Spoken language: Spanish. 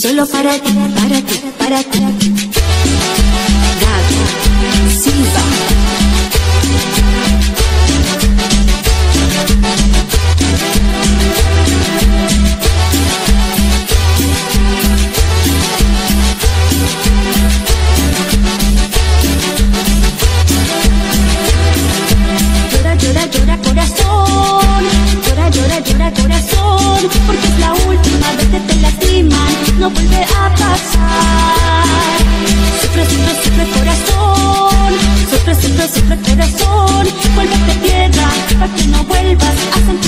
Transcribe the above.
Solo para ti, para ti, para ti. Gaby Silva. Llora, llora, llora corazón Llora, llora, llora corazón Porque No vuelve a pasar. Sufre, sufre, sufre corazón. Sufre, sufre, sufre corazón. Vuélvete piedra para que no vuelvas a sentir